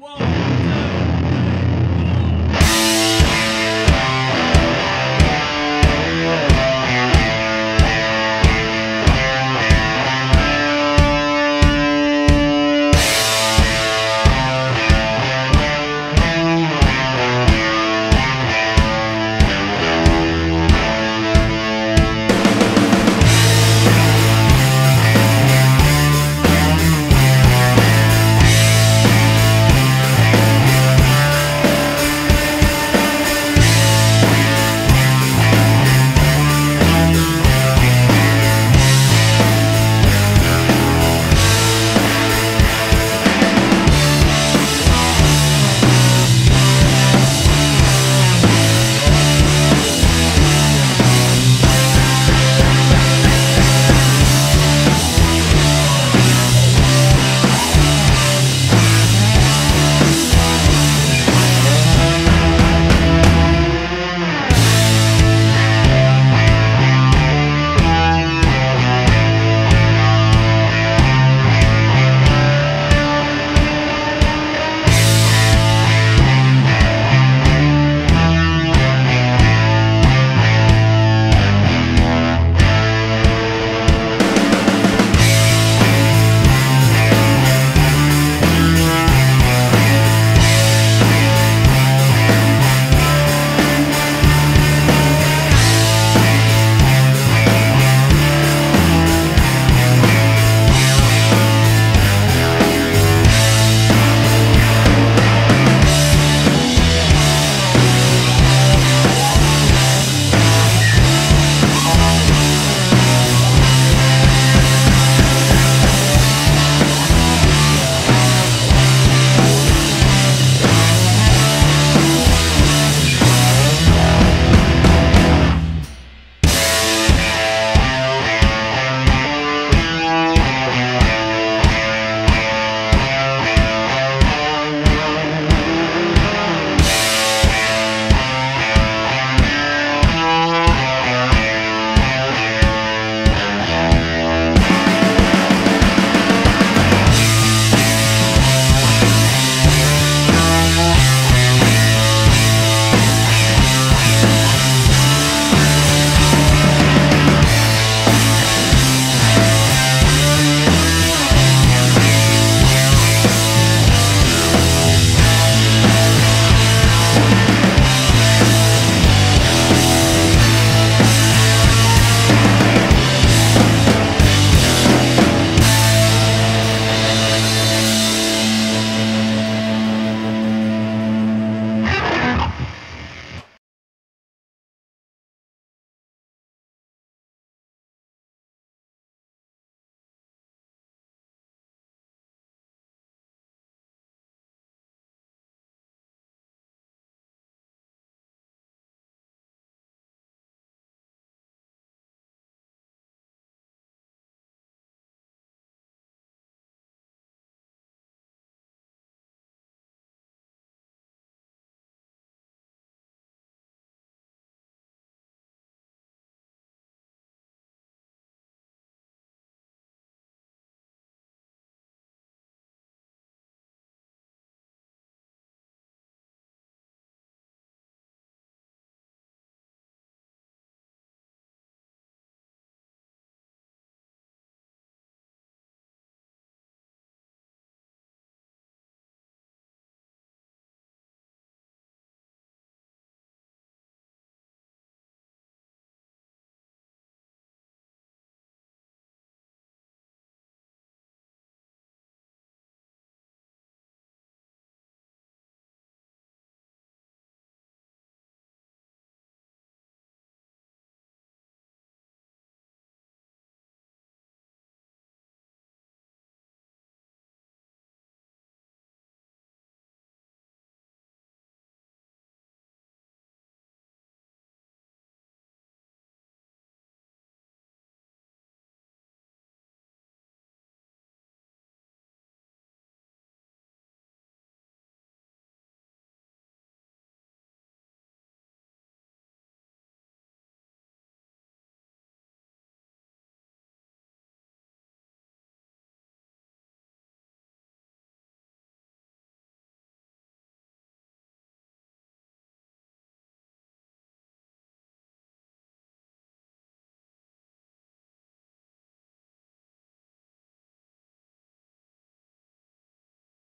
Whoa.